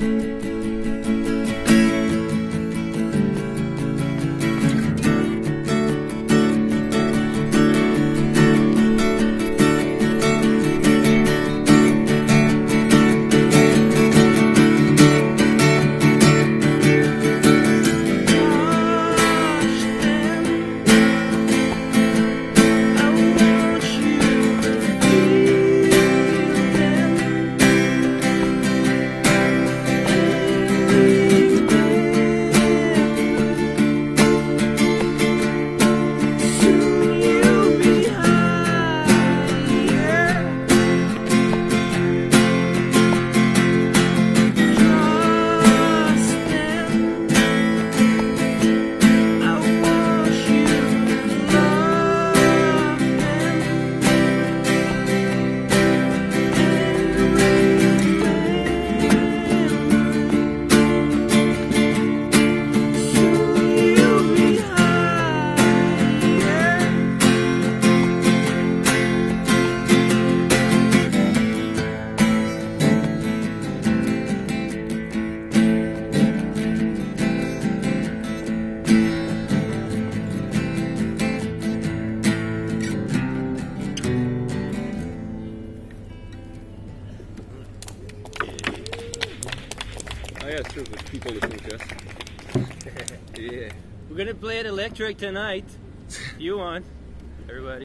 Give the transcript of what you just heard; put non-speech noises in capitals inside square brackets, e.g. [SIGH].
Yeah. Oh yeah, true. There's people to us. [LAUGHS] yeah. We're gonna play it electric tonight. You want, everybody.